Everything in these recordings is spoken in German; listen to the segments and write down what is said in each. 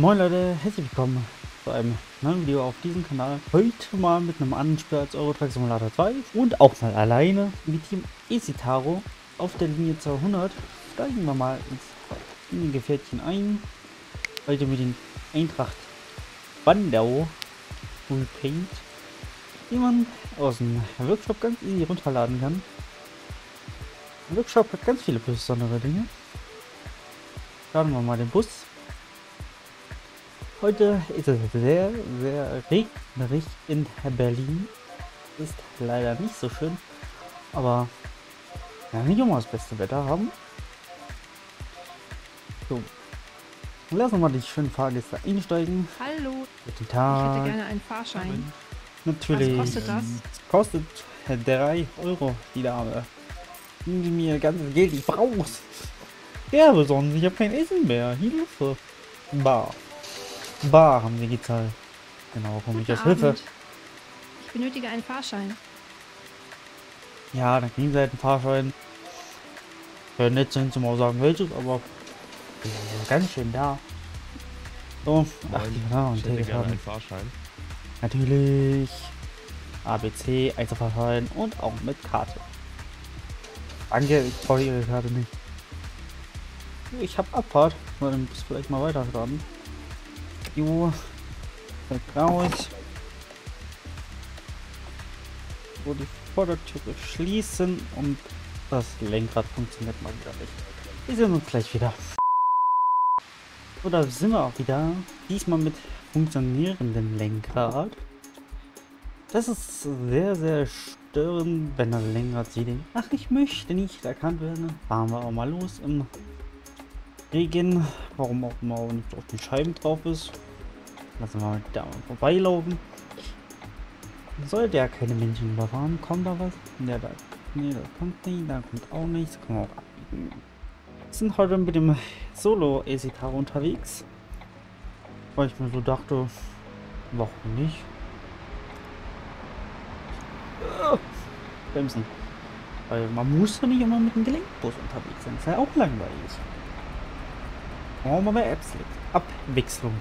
Moin Leute, herzlich willkommen zu einem neuen Video auf diesem Kanal. Heute mal mit einem anderen Spiel als Euro Truck Simulator 2 und auch mal alleine mit Team Esitaro auf der Linie 200. Steigen wir mal ins Liniengefährtchen ein. Heute mit den Eintracht Bandau Repaint, die man aus dem Workshop ganz easy runterladen kann. Der Workshop hat ganz viele besondere Dinge. Starten wir mal den Bus. Heute ist es sehr, sehr regnerig in Berlin. Ist leider nicht so schön, aber ja, nicht immer das beste Wetter haben. So, lassen wir mal die schönen Fahrgäste einsteigen. Hallo, Guten ich Tag. hätte gerne einen Fahrschein. Natürlich. Was kostet das? Es kostet 3 Euro die Dame. Geben Sie mir ganzes Geld, ich brauch's. Ja, besonders, ich habe kein Essen mehr. Hilfe. Bar. Bar haben sie gezahlt. Genau, komme ich aus Hilfe. Ich benötige einen Fahrschein. Ja, dann kriegen sie halt einen Fahrschein. Wäre nett sein zum sagen welches, aber ja, ganz schön da. So, ach, auch ich einen hätte gerne haben. einen Fahrschein. Natürlich. ABC, Einzelfahrschein und auch mit Karte. Danke, ich brauche Ihre Karte nicht. Ich habe Abfahrt. Dann bist du vielleicht mal weiter dran. Jo. Weg raus. So, die Vordertüre schließen und das Lenkrad funktioniert mal wieder nicht. Wir sehen uns gleich wieder. So, da sind wir auch wieder. Diesmal mit funktionierendem Lenkrad. Das ist sehr, sehr störend, wenn das Lenkrad sieht. Ach, ich möchte nicht erkannt werden. Fahren wir auch mal los im Regen. Warum auch immer nicht auf den Scheiben drauf ist. Lassen wir mal da vorbeilaufen. Sollte ja keine Menschen überfahren. Kommt da was? Ja, da. Nee, da kommt nicht. Da kommt auch nichts. Kann man auch abbiegen. Wir sind heute mit dem Solo Esitaro unterwegs. Weil ich mir so dachte, warum nicht? Bremsen. Weil man muss ja nicht immer mit dem Gelenkbus unterwegs sein. Das ist ja auch langweilig. Oh, mal bei Apps liegt. Abwechslung.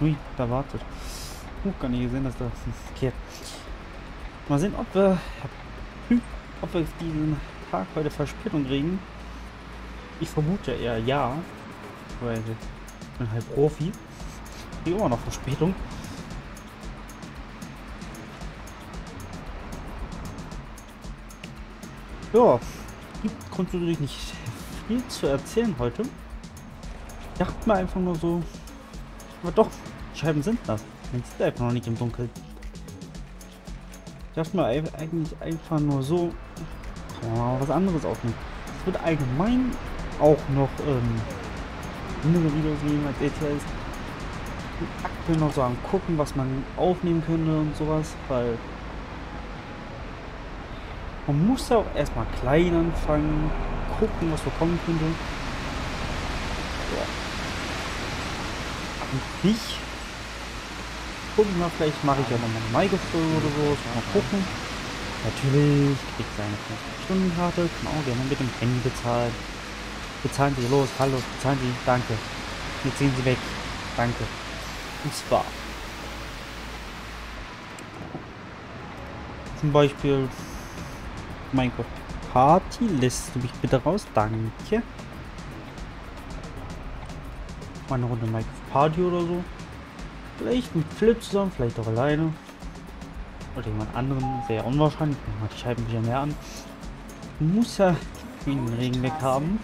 Ui, da wartet. Uh, gar nicht gesehen, dass da verkehrt. Mal sehen, ob wir, hm, ob wir diesen Tag heute Verspätung kriegen. Ich vermute eher ja. Weil ich bin halt Profi. Die immer noch Verspätung. Ja, gibt grundsätzlich nicht viel zu erzählen heute. Ich dachte mir einfach nur so, aber doch, Scheiben sind das. Man sieht einfach noch nicht im Dunkeln. Ich dachte mir eig- eigentlich einfach nur so, kann man mal was anderes aufnehmen. Es wird allgemein auch noch ähm, andere Videos geben als ETS. Aktuell noch so am gucken, was man aufnehmen könnte und sowas, weil man muss ja auch erstmal klein anfangen, gucken, was so kommen könnte. Und ich gucke mal, vielleicht mache ich ja nochmal eine Maigefolge oder so, mal gucken. Natürlich kriegt seine 50-Stunden-Karte, kann man auch gerne mit dem Handy bezahlen. Bezahlen Sie, los, hallo, bezahlen Sie, danke. Jetzt ziehen Sie weg, danke. Und zwar zum Beispiel Minecraft Party lässt du mich bitte raus, danke. Mal eine Runde Minecraft Party oder so. Vielleicht mit Philipp zusammen, vielleicht auch alleine. Oder jemand anderen, sehr unwahrscheinlich. Ich mach die Scheiben wieder mehr an. Muss ja den Regen weg haben.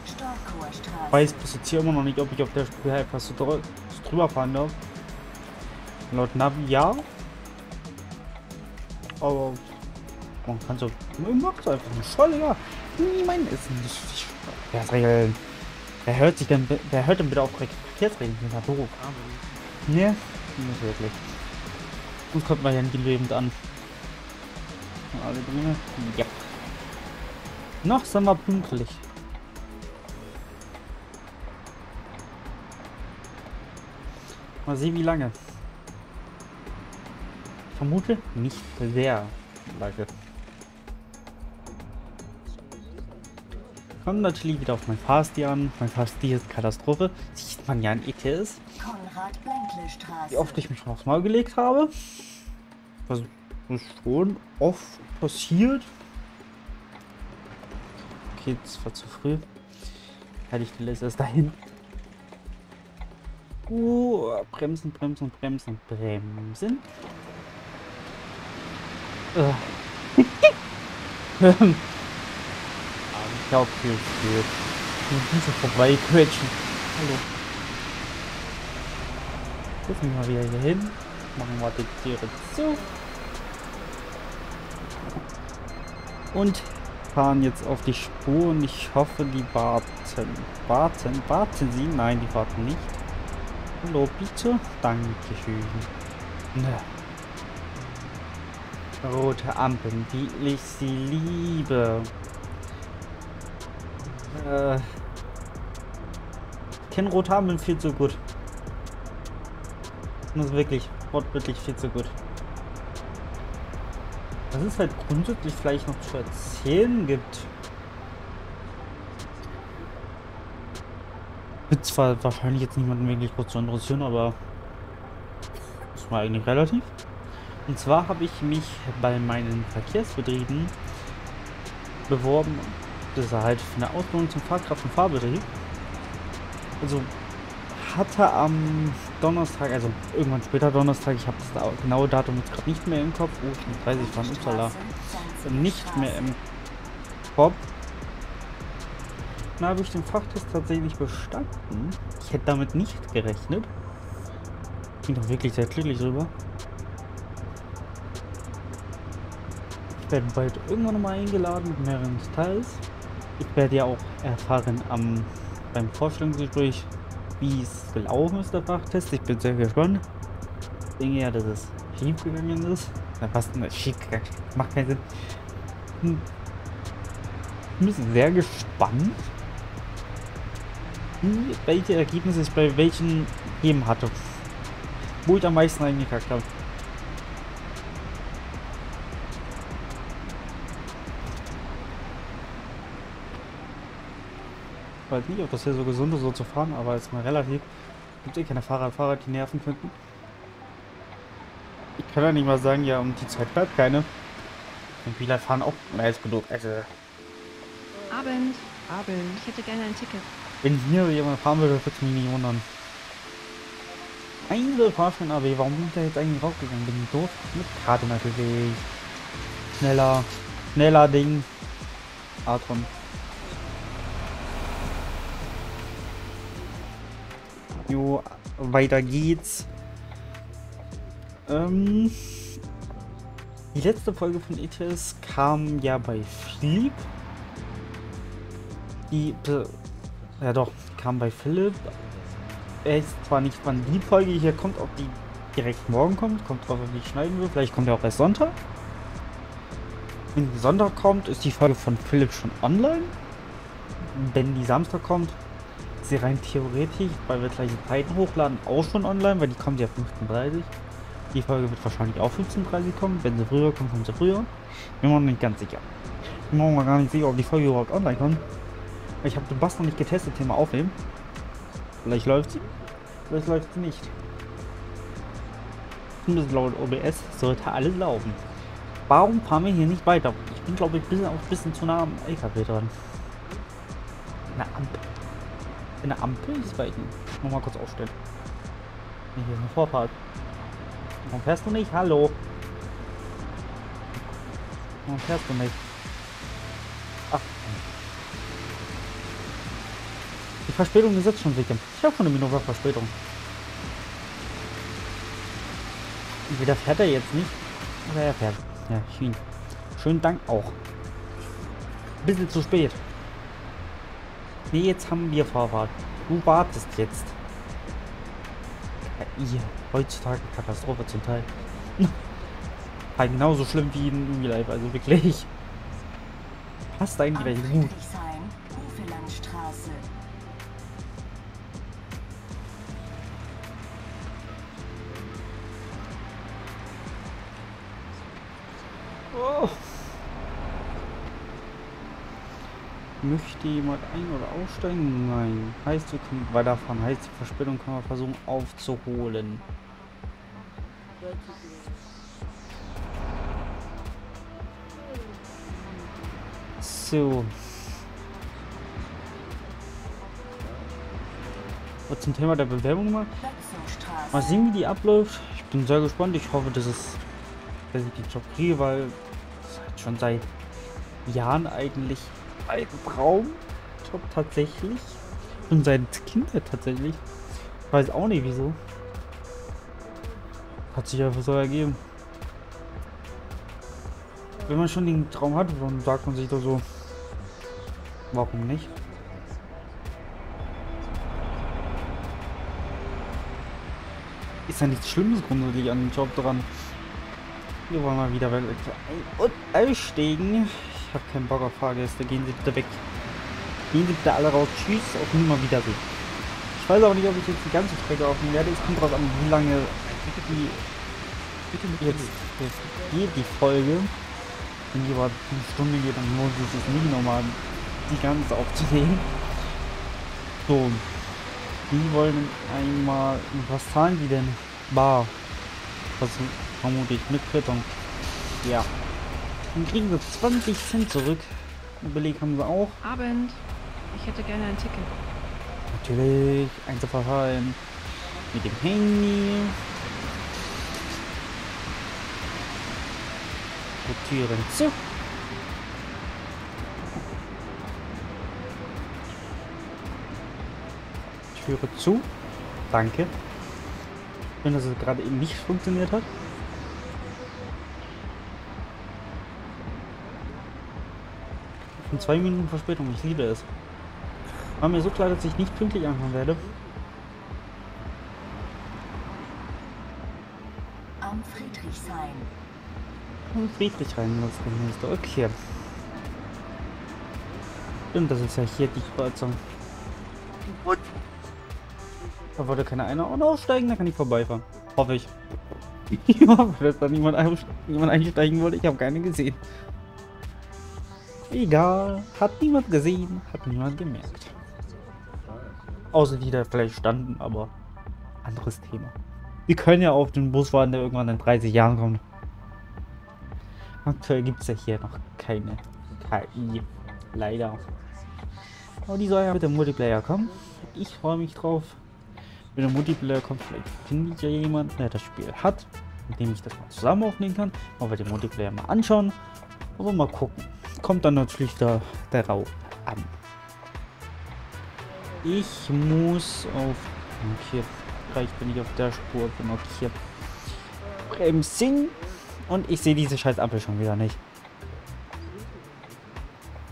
Weiß bis jetzt hier immer noch nicht, ob ich auf der Spur einfach so drü so drüber fahren darf. Laut Navi ja. Aber man kann so. Man macht es einfach nicht. Voll egal. Niemand ist nicht. Wer hört sich denn. Wer hört denn bitte auf Verkehrsregeln? Das ist ja doof. Ne? Nicht wirklich. Uns kommt man ja nicht lebend an. Alle drin. Ja. Noch sind wir pünktlich. Mal sehen, wie lange. Ich vermute nicht sehr lange. Kommt natürlich wieder auf mein Fasti an. Mein Fasti ist Katastrophe. Sieht man ja in ETS. Wie oft ich mich schon aufs Maul gelegt habe. Das ist schon oft passiert. Okay, das war zu früh. Hätte ich die Liste erst dahin. Uh, bremsen, bremsen, bremsen, bremsen. Uh. Hab viel spät. Und diese vorbeiquetschen. Hallo. Jetzt wir mal wieder hier hin. Machen wir die Tiere zu. Und fahren jetzt auf die Spur und ich hoffe, die warten. Warten? Warten sie? Nein, die warten nicht. Hallo, bitte? Dankeschön. Ne. Rote Ampeln, wie ich sie liebe. Äh. Rote Ampeln viel zu gut. Das ist wirklich, wortwörtlich viel zu gut. Was es halt grundsätzlich vielleicht noch zu erzählen gibt. Wird zwar wahrscheinlich jetzt niemanden wirklich groß zu interessieren, aber ist war eigentlich relativ. Und zwar habe ich mich bei meinen Verkehrsbetrieben beworben. Das ist halt für eine Ausbildung zum Fahrkraft- und Fahrbetrieb. Also hatte am Donnerstag, also irgendwann später Donnerstag, ich habe das genaue Datum jetzt gerade nicht mehr im Kopf, oh, schon 30 von Uppsala, nicht mehr im Kopf. Dann habe ich den Fachtest tatsächlich bestanden. Ich hätte damit nicht gerechnet. Bin doch wirklich sehr glücklich drüber. Ich werde bald irgendwann mal eingeladen mit mehreren Details. Ich werde ja auch erfahren am beim Vorstellungsgespräch, wie es gelaufen ist, der Fachtest. Ich bin sehr gespannt. Ich denke ja, dass es schief gegangen ist. Na, was denn schief? Macht keinen Sinn. Hm. Ich bin sehr gespannt, welche Ergebnisse ich bei welchen Themen hatte. Wo ich am meisten eingekackt habe. Weiß nicht, ob das hier so gesund ist, so zu fahren, aber ist mal relativ. Gibt eh keine Fahrradfahrer, die nerven könnten. Ich kann ja nicht mal sagen, ja, um die Zeit bleibt keine. Und viele fahren auch als genug. Also. Abend. Abend. Ich hätte gerne ein Ticket. Wenn hier jemand fahren würde, würde es mich nicht wundern. Eine Fahrschein AB, warum bin ich da jetzt eigentlich rausgegangen? Bin ich doof? Mit Karte natürlich. Schneller. Schneller Ding. Atron. Jo, weiter geht's. Ähm, die letzte Folge von ETS kam ja bei Philipp. Die, ja doch, kam bei Philipp. Er ist zwar nicht, wann die Folge hier kommt, ob die direkt morgen kommt, kommt drauf, wie ich schneiden will. Vielleicht kommt er auch erst Sonntag. Wenn Sonntag kommt, ist die Folge von Philipp schon online. Wenn die Samstag kommt, sie rein theoretisch, weil wir gleiche Zeiten hochladen, auch schon online, weil die kommt ja 15.30 Die Folge wird wahrscheinlich auch 15.30 kommen. Wenn sie früher kommt, kommt sie früher. Bin mir noch nicht ganz sicher. Bin mir auch gar nicht sicher, ob die Folge überhaupt online kommt. Ich habe den Bass noch nicht getestet, Thema aufnehmen. Vielleicht läuft sie, vielleicht läuft sie nicht. Zumindest laut OBS sollte alles laufen. Warum fahren wir hier nicht weiter? Ich bin glaube ich ein bisschen, auch ein bisschen zu nah am LKW dran. Eine Ampel. Eine Ampel ist bei Ihnen. Nochmal kurz aufstellen. Nee, hier ist eine Vorfahrt. Warum fährst du nicht? Hallo. Warum fährst du nicht? Ach. Die Verspätung ist jetzt schon sicher. Ich habe schon eine Minute Verspätung. Entweder fährt er jetzt nicht, oder er fährt. Ja, schön. Schönen Dank auch. Bisschen zu spät. Nee, jetzt haben wir Fahrrad. Du wartest jetzt. Ja, heutzutage Katastrophe zum Teil. War genauso schlimm wie in Real Life, also wirklich. Passt eigentlich recht gut. Möchte jemand ein- oder aussteigen? Nein. Heißt, wir können weiterfahren. Heißt, die Verspätung kann man versuchen aufzuholen. So. Was zum Thema der Bewerbung mal. Mal sehen, wie die abläuft. Ich bin sehr gespannt. Ich hoffe, dass es, dass ich den Job kriege, weil halt schon seit Jahren eigentlich Traumjob tatsächlich. Und seit Kindheit tatsächlich. Ich weiß auch nicht wieso. Hat sich einfach so ergeben. Wenn man schon den Traum hat, dann sagt man sich doch so, warum nicht? Ist ja nichts Schlimmes grundsätzlich an dem Job dran. Wir wollen mal wieder ein- und aussteigen. Ich habe keinen Bock auf Fahrgäste. Gehen Sie bitte weg. Gehen Sie bitte alle raus. Tschüss. Auf nimmer Wiedersehen. Ich weiß auch nicht, ob ich jetzt die ganze Strecke aufnehmen werde. Es kommt drauf an, wie lange die jetzt, jetzt geht die Folge. Wenn die über eine Stunde geht, dann lohnt es sich nicht nochmal die ganze aufzunehmen. So. Die wollen einmal. Was zahlen die denn? Bar. Was vermute ich mit Quittung. Ja. Dann kriegen sie 20 Cent zurück. Beleg haben sie auch. Abend. Ich hätte gerne ein Ticket. Natürlich. Einzelverfahren. Mit dem Handy. Türen zu. Türe zu. Danke. Schön, dass es gerade eben nicht funktioniert hat. Von zwei Minuten Verspätung, ich liebe es. War mir so klar, dass ich nicht pünktlich anfangen werde. Am Friedrichshain. Und rein muss der nächste. Okay. Stimmt, das ist ja hier die Kreuzung. Da wollte keiner einer und aussteigen, dann kann ich vorbeifahren. Hoffe ich. Ich hoffe, dass da niemand, einst- niemand einsteigen wollte. Ich habe keinen gesehen. Egal. Hat niemand gesehen, hat niemand gemerkt. Außer die da vielleicht standen, aber anderes Thema. Wir können ja auf den Bus warten, der irgendwann in 30 Jahren kommt. Aktuell gibt es ja hier noch keine KI. Leider. Aber die soll ja mit dem Multiplayer kommen. Ich freue mich drauf. Wenn der Multiplayer kommt, vielleicht finde ich ja jemanden, der das Spiel hat, mit dem ich das mal zusammen aufnehmen kann. Mal wir den Multiplayer mal anschauen. Aber mal gucken. Kommt dann natürlich da darauf an. Ich muss auf. Okay, vielleicht bin ich auf der Spur. Bin auch hier. Bremsen. Und ich sehe diese scheiß Ampel schon wieder nicht.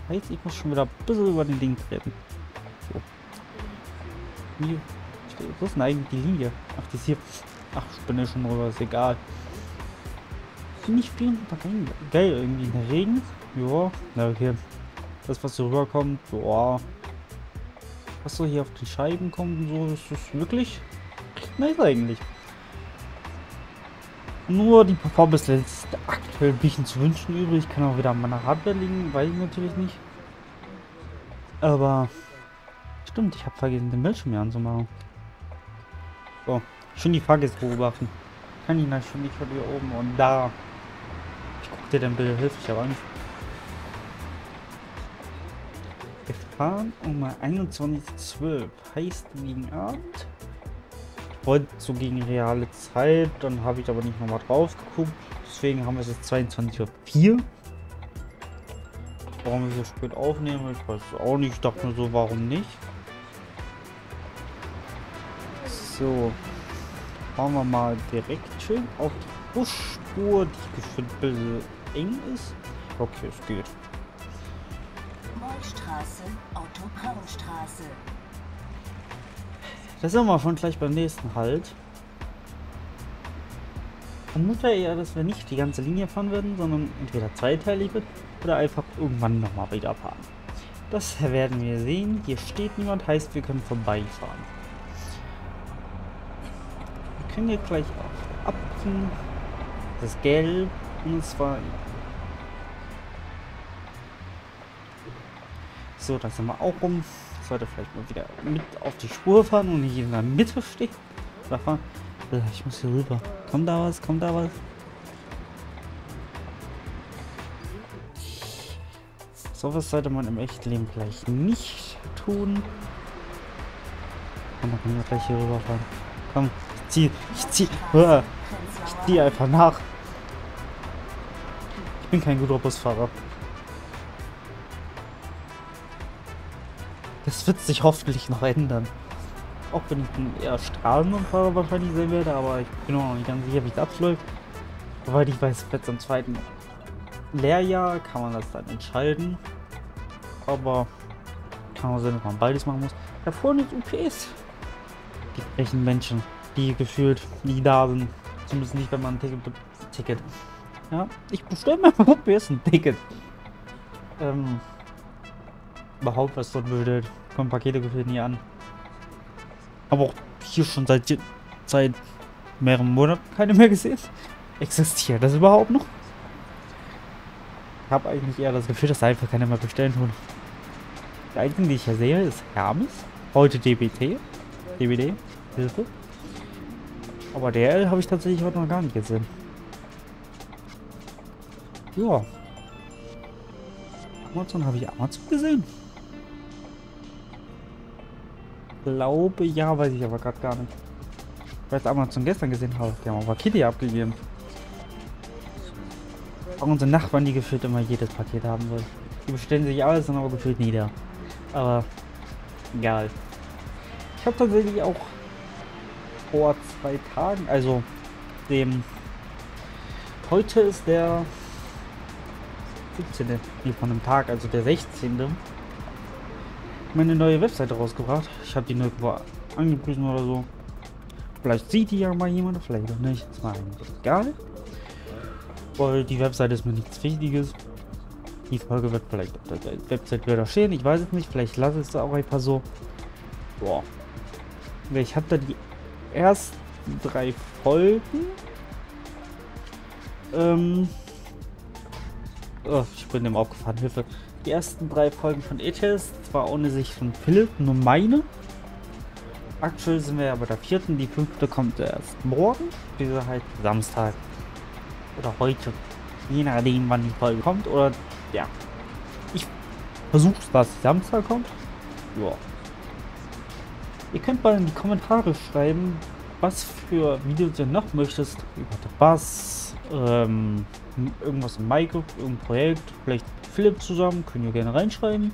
Heißt, ich muss schon wieder ein bisschen über den Ding treten. So. Wie, wo ist denn eigentlich die Linie? Ach, die ist hier. Ach, ich bin ja schon drüber, ist egal. Finde ich viel geil, geil irgendwie. Der Regen. Ja, na okay. Das, was so rüberkommt, ja. Was so hier auf die Scheiben kommt und so, ist das wirklich nice eigentlich. Nur die Performance lässt aktuell ein bisschen zu wünschen übrig. Kann auch wieder an meiner Hardware liegen, weiß ich natürlich nicht. Aber stimmt, ich habe vergessen, den Bildschirm hier anzumachen. So, schön die Fahrgäste beobachten. Kann ich natürlich nicht von hier oben und da. Ich guck dir den Bild hilft aber nicht. Fahren um mal 21.12. Heißt gegen Abend. Ich wollte so gegen reale Zeit, dann habe ich aber nicht nochmal drauf geguckt. Deswegen haben wir es jetzt 22.04 Uhr. Warum wir so spät aufnehmen, ich weiß auch nicht. Ich dachte nur so, warum nicht. So. Fahren wir mal direkt schön auf die Busspur, die gefühlt ein bisschen eng ist. Okay, es geht. Mollstraße, Otto-Braun-Straße. Da sind wir schon gleich beim nächsten Halt. Vermute eher, dass wir nicht die ganze Linie fahren werden, sondern entweder zweiteilig wird oder einfach irgendwann nochmal wieder fahren. Das werden wir sehen. Hier steht niemand, heißt wir können vorbeifahren. Wir können hier gleich auch abziehen. Das ist gelb und zwar So, da sind wir auch rum. Sollte vielleicht mal wieder mit auf die Spur fahren und nicht in der Mitte stehen. Äh, Ich muss hier rüber. Kommt da was? Kommt da was? Sowas sollte man im echten Leben vielleicht nicht tun. Komm, dann können wir gleich hier rüberfahren. Komm, ich zieh, ich zieh, Uah, ich zieh einfach nach. Ich bin kein guter Busfahrer. Wird sich hoffentlich noch ändern. Auch wenn ich ein eher Straßenfahrer wahrscheinlich sein werde, aber ich bin noch nicht ganz sicher, wie es abläuft. Soweit ich weiß, jetzt im zweiten Lehrjahr kann man das dann entscheiden. Aber kann auch sein, dass man beides machen muss. Da vorne ist UPS. Die frechen Menschen, die gefühlt nie da sind. Zumindest nicht, wenn man ein Ticket. Ticket. Ja, ich bestelle mir UPS ein Ticket. Ähm, überhaupt was dort würde, kommen Pakete gefühlt nie an. Aber auch hier schon seit, seit mehreren Monaten keine mehr gesehen. Existiert das überhaupt noch? Ich habe eigentlich eher das Gefühl, dass da einfach keiner mehr bestellen tun. Die einzigen, die ich ja sehe, ist Hermes. Heute DBT. DBD. Hilfe. Aber DL habe ich tatsächlich heute noch gar nicht gesehen. Ja. Amazon habe ich Amazon gesehen. Glaube ja, weiß ich aber gerade gar nicht. Weil ich Amazon gestern gesehen habe. Die haben aber Kitty abgegeben. Auch unsere Nachbarn, die gefühlt immer jedes Paket haben wollen. Die bestellen sich alles, dann aber gefühlt nie da. Aber egal. Ich habe tatsächlich auch vor zwei Tagen, also dem heute ist der 17. Nee, von einem Tag, also der 16. meine neue Webseite rausgebracht. Ich habe die nirgendwo angepriesen oder so. Vielleicht sieht die ja mal jemand, vielleicht auch nicht. Ist mir eigentlich egal. Weil die Webseite ist mir nichts Wichtiges. Die Folge wird vielleicht auf der Website wieder stehen. Ich weiß es nicht. Vielleicht lasse ich es auch einfach so. Boah. Ich habe da die ersten drei Folgen. Ähm. Oh, ich bin dem aufgefahren. Hilfe. Die ersten drei Folgen von ETS. Zwar ohne sich von Philipp, nur meine. Aktuell sind wir ja bei der vierten. Die fünfte kommt erst morgen. Diese halt Samstag. Oder heute. Je nachdem, wann die Folge kommt. Oder ja. Ich versuche dass Samstag kommt. Ja. Ihr könnt mal in die Kommentare schreiben, was für Videos ihr noch möchtest. Über den Bass, ähm, irgendwas im Minecraft, irgendein Projekt, vielleicht Philipp zusammen, könnt ihr gerne reinschreiben.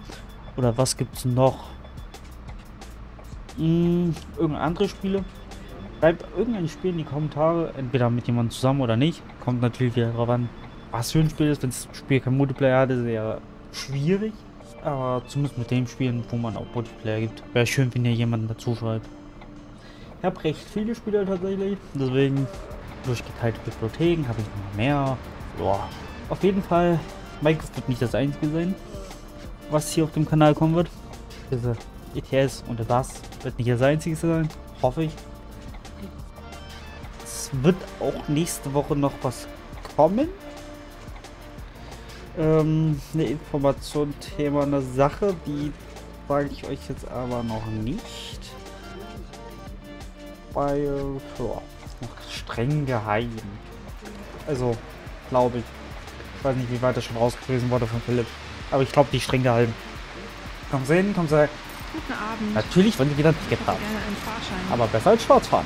Oder was gibt's noch? Hm, irgendeine andere Spiele. Schreibt irgendein Spiel in die Kommentare, entweder mit jemandem zusammen oder nicht. Kommt natürlich wieder darauf an, was für ein Spiel ist. Wenn das Spiel kein Multiplayer hat, ist es eher schwierig. Aber zumindest mit dem Spielen, wo man auch Multiplayer gibt. Wäre schön, wenn ihr jemanden dazu schreibt. Ich habe recht viele Spiele tatsächlich. Deswegen durch geteilte Bibliotheken habe ich noch mehr. Boah. Auf jeden Fall, Minecraft wird nicht das einzige sein, was hier auf dem Kanal kommen wird. Diese ETS und Bass wird nicht das einzige sein. Hoffe ich. Es wird auch nächste Woche noch was kommen ähm, eine Information, Thema, eine Sache, die sage ich euch jetzt aber noch nicht. Weil, ja, ist noch streng geheim. Also, glaube ich. Ich weiß nicht, wie weit das schon rausgelesen wurde von Philipp. Aber ich glaube, die streng geheim. Komm sehen, komm sehen. Guten Abend. Natürlich wollen die wieder ein Ticket haben. Aber besser als schwarz fahren.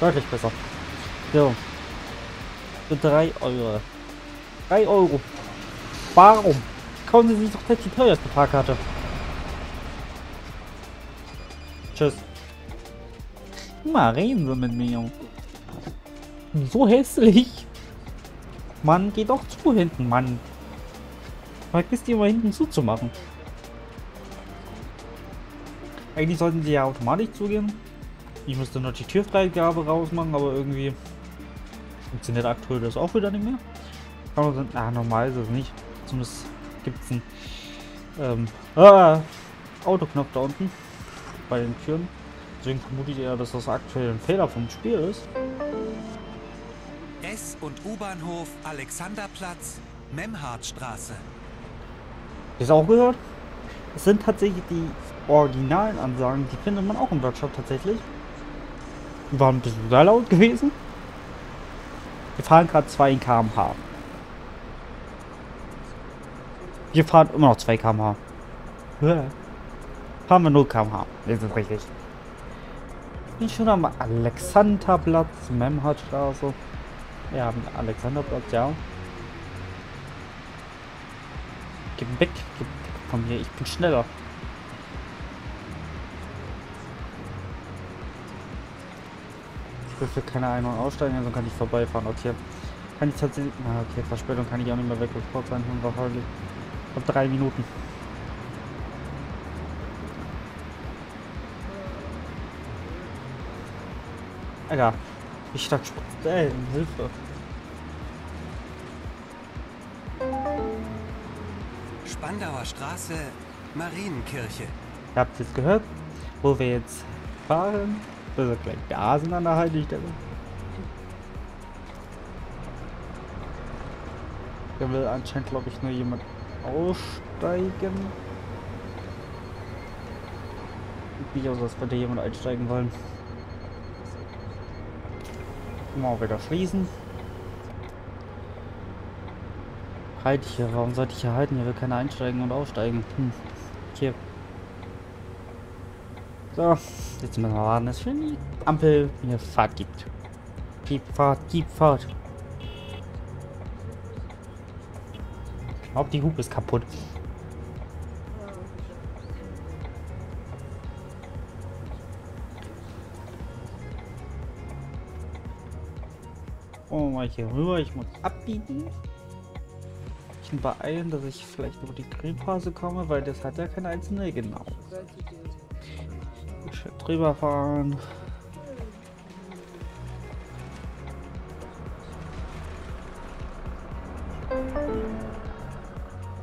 Deutlich besser. So. Für 3 Euro. 3 Euro. Warum? Kaufen Sie sich doch gleich die teuerste Fahrkarte. Tschüss. Mal reden Sie mit mir. So hässlich. Mann, geh doch zu hinten, Mann. Vergiss die mal hinten zuzumachen. Eigentlich sollten sie ja automatisch zugehen. Ich müsste noch die Türfreigabe rausmachen, aber irgendwie funktioniert aktuell das auch wieder nicht mehr. Aber so, na, normal ist es nicht. Zumindest gibt es einen ähm, ah, Autoknopf da unten bei den Türen. Deswegen vermute ich eher, dass das aktuell ein Fehler vom Spiel ist. S- und U-Bahnhof Alexanderplatz, Memhardstraße. das auch gehört? Es sind tatsächlich die originalen Ansagen, die findet man auch im Workshop tatsächlich. Die waren ein bisschen sehr laut gewesen. Wir fahren gerade 2 km/h. Wir fahren immer noch 2 km/h. Ja. Fahren wir 0 km/h. Das ist richtig. Ich bin schon am Alexanderplatz, Memhardstraße. Ja, am Alexanderplatz, ja. Geh weg, geh weg von mir, ich bin schneller. Ich für keine Ein- und Aussteigen, also kann ich vorbeifahren. Okay. Kann ich tatsächlich. Na, okay, Verspätung kann ich auch nicht mehr weg. Sport sein, wahrscheinlich. Auf drei Minuten. Alter, ich stark Ey, Hilfe. Spandauer Straße, Marienkirche. Ihr habt jetzt gehört, wo wir jetzt fahren. Also gleich Gasen an der Haltestelle. Da will anscheinend, glaube ich, nur jemand aussteigen. Sieht nicht aus, als würde jemand einsteigen wollen. Mal wieder schließen. Halt hier, warum sollte ich hier halten? Hier will keiner einsteigen und aussteigen. Hm. Hier. So, jetzt müssen wir warten, dass für die Ampel mir Fahrt gibt. Gib Fahrt, gib Fahrt. Ich glaube, die Hupe ist kaputt. Oh, mal hier rüber. Ich muss abbiegen. Ich muss beeilen, dass ich vielleicht über die Grillphase komme, weil das hat ja keine einzelne. Genau. Ich will drüber fahren.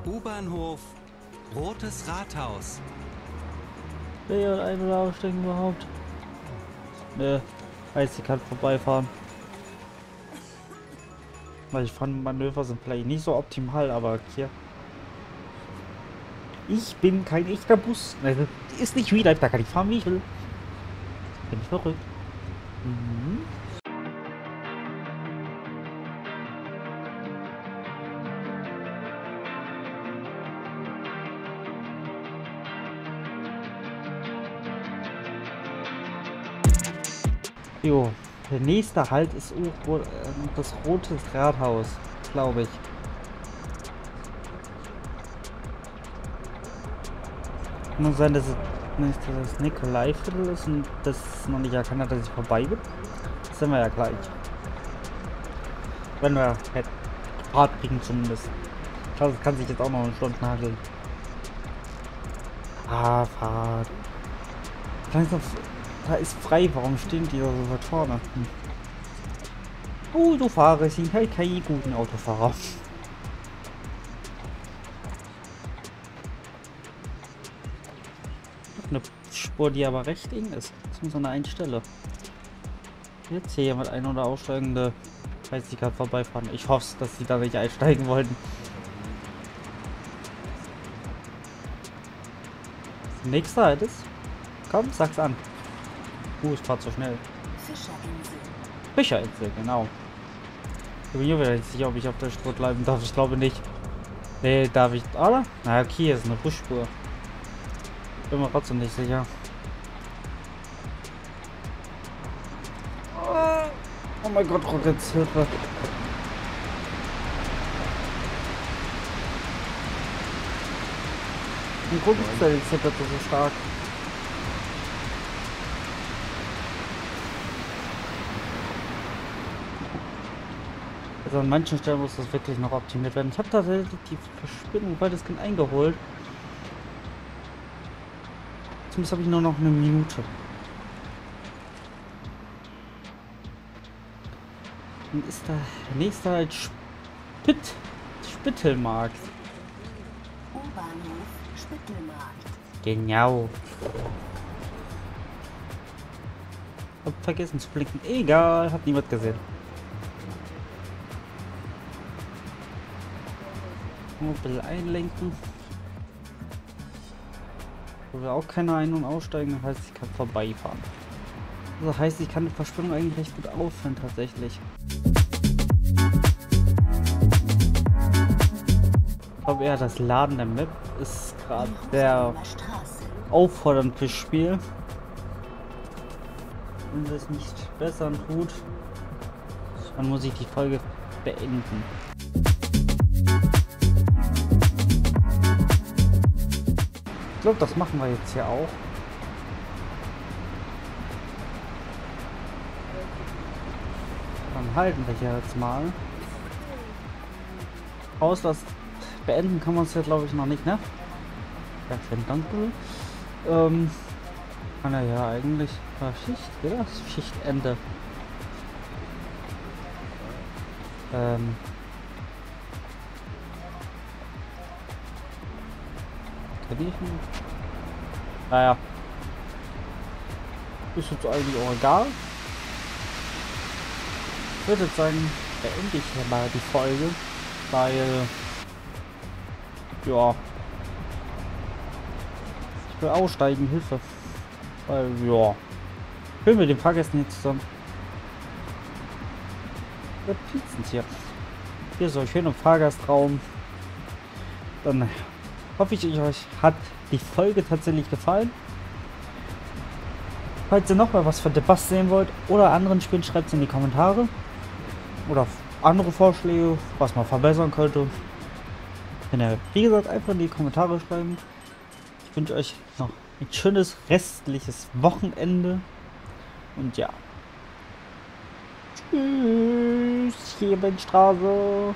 U-Bahnhof, Rotes Rathaus. Hier ein- oder aussteigen überhaupt? Ne, heißt, sie kann vorbeifahren. Weil ich fand, Manöver sind vielleicht nicht so optimal, aber hier. Ich bin kein echter Bus. Also, ist nicht Real Life, da kann ich fahren, wie ich will. Bin ich verrückt. Mhm. Jo, der nächste Halt ist ähm, das Rote Rathaus, glaube ich. Kann sein, dass es nicht das Nikolai-Viertel ist und das noch nicht erkannt hat, dass ich vorbei bin. Das sind wir ja gleich. Wenn wir halt Fahrt kriegen zumindest. Ich glaube, das kann sich jetzt auch noch eine Stunde nageln. Ah, Fahrt. Langsam, da ist frei, warum stehen die da so weit vorne? Hm. Autofahrer sind halt keine guten Autofahrer. Eine Spur, die aber recht eng ist. Das muss an der einen Stelle. Jetzt hier jemand ein- oder aussteigende weiß ich gerade vorbeifahren. Ich hoffe, dass sie da nicht einsteigen wollten. Nächster halt ist. Komm, sag's an. Uh, es fahrt so schnell. Fischerinsel. Fischerinsel, genau. Ich bin mir wieder nicht sicher, ob ich auf der Spur bleiben darf. Ich glaube nicht. Nee, darf ich. Oder? Na, okay, hier ist eine Busspur. Bin mir trotzdem nicht sicher. Oh, oh mein Gott, Rockets, Hilfe. Ein Grundzell zittert so stark. Also an manchen Stellen muss das wirklich noch optimiert werden. Ich habe tatsächlich die Verspinnung weitestgehend eingeholt. Zumindest habe ich nur noch eine Minute. Dann ist da nächster halt Spit Spittelmarkt. U-Bahnhof Spittelmarkt. Genau. Hab vergessen zu blicken. Egal, hat niemand gesehen. Nur ein bisschen einlenken. Da will auch keiner ein- und aussteigen, das heißt, ich kann vorbeifahren. Das heißt, ich kann die Verspannung eigentlich recht gut auffüllen, tatsächlich. Ich glaube eher, das Laden der Map ist gerade sehr auffordernd fürs Spiel. Wenn es nicht besser tut, dann muss ich die Folge beenden. Glaube, das machen wir jetzt hier auch. Dann halten wir hier jetzt mal. Auslass beenden kann man es ja glaube ich noch nicht, ne? Ja, vielen Dank. Ähm, kann er ja eigentlich war Schicht, ja, Schichtende. Ähm. Ihn? Naja. Ist jetzt eigentlich auch egal. Ich würde sagen, beende ich hier mal die Folge, weil ja ich will aussteigen, Hilfe. Weil, ja. Ich will den Fahrgästen hier zusammen. Was piepst hier? Hier so schön im Fahrgastraum. Dann hoffe ich, euch hat die Folge tatsächlich gefallen. Falls ihr noch mal was von The Bus sehen wollt oder anderen Spielen, schreibt es in die Kommentare. Oder andere Vorschläge, was man verbessern könnte. Wenn ihr, wie gesagt, einfach in die Kommentare schreiben. Ich wünsche euch noch ein schönes restliches Wochenende. Und ja. Tschüss, Straße.